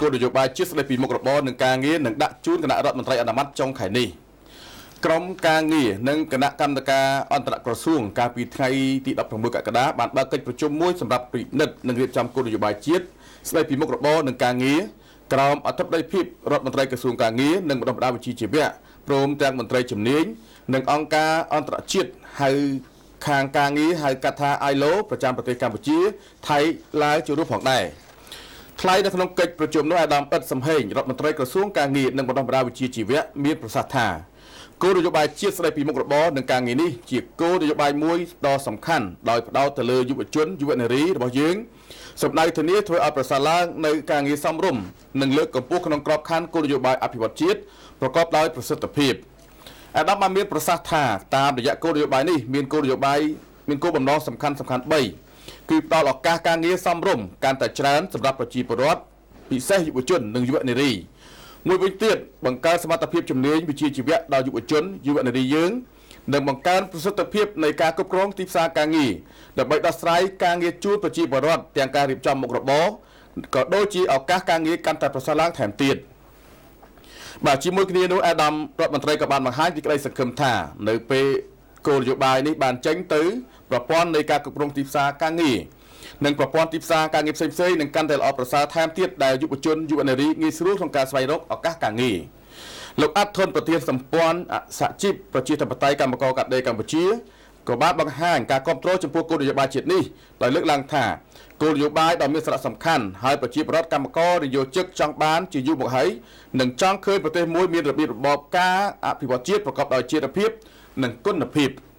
គោលនយោបាយជាតិស្តីពីមុខរបរនិងការងារនឹងដាក់ជូនគណៈរដ្ឋមន្ត្រីអនុម័តចុងខែនេះក្រមការងារនិងគណៈកម្មការអន្តរក្រសួងកាលពីថ្ងៃទី16កក្កដាបានបើកកិច្ចប្រជុំមួយសម្រាប់ពិនិត្យនិងរៀបចំគោលនយោបាយជាតិស្តីពីមុខរបរនិងការងារក្រោមអធិបតីភាពរដ្ឋមន្ត្រីក្រសួងការងារនិងបណ្ដុះបណ្ដាលវិជ្ជាជីវៈព្រមទាំងមន្ត្រីជំនាញនិងអង្គការអន្តរជាតិហៅខាងការងារហៅកាត់ថា ILO ប្រចាំប្រទេសកម្ពុជាថៃឡាវចូលរួមផងដែរ ថ្លែងនៅក្នុងកិច្ចប្រជុំនោះអាដាមអ៊ិតសំហេងរដ្ឋមន្ត្រីក្រសួងការងារនិងបណ្ដុះបណ្ដាលវិជ្ជាជីវៈមានប្រសាសន៍ថាគោលនយោបាយជាតិស្តីពីមុខរបរនិងការងារនេះជាគោលនយោបាយមួយដ៏សំខាន់ដោយផ្ដោតទៅលើយុវជនយុវនារីរបស់យើងសម្ដៅធានាធ្វើឲ្យប្រសើរឡើងនៅការងារសមរម្យនិងលើកកម្ពស់ក្នុងក្របខ័ណ្ឌគោលនយោបាយអភិវឌ្ឍជាតិប្រកបដោយប្រសិទ្ធភាពអាដាមបានមានប្រសាសន៍ថាតាមរយៈគោលនយោបាយនេះមានគោលនយោបាយមានគោលបំណងសំខាន់សំខាន់3 គឺផ្ដល់ឱកាសការងារសមរម្យកាន់តែច្រើនសម្រាប់ប្រជាពលរដ្ឋពិសេសយុវជននិងយុវនារីមួយវិញទៀតបង្កើនសមត្ថភាពជំនាញវិជ្ជាជីវៈដល់យុវជនយុវនារីយើងនិងបង្កើនប្រសិទ្ធភាពនៃការគ្រប់គ្រងទីផ្សារការងារដើម្បីដោះស្រាយការងារជួលប្រជាពលរដ្ឋទាំងការរៀបចំមុខរបរក៏ដូចជាឱកាសការងារកាន់តែប្រសើរឡើងថែមទៀតបាទជាមួយគ្នានោះអាដាមរដ្ឋមន្ត្រីក៏បានបង្ហាញពីក្តីសង្ឃឹមថានៅពេល គោលនយោបាយនេះបានចេញទៅប្រព័ន្ធនៃការគ្រប់គ្រងទីផ្សារការងារនិងប្រព័ន្ធទីផ្សារការងារផ្សេងៗនឹងកាន់តែល្អប្រសើរថែមទៀតដែលយុវជនយុវនារីងាយស្រួលក្នុងការស្វែងរកឱកាសការងារលោកអាត់ធុនប្រធានសម្ព័ន្ធសហជីពប្រជាធិបតេយ្យកម្មករកាត់ដេរកម្ពុជា ក៏បានបង្ហាញការគ្រប់គ្រងចំពោះគោលនយោបាយជាតិនេះដោយលើកឡើងថាគោលនយោបាយដ៏មានសារៈសំខាន់ហើយប្រជាពលរដ្ឋកម្មករនយោជិកចង់បានជាយូរមកហើយនិងចង់ឃើញប្រទេសមួយមានរបៀបរបបការអភិវឌ្ឍជាតិប្រកបដោយចីរភាព និងគុណភាព។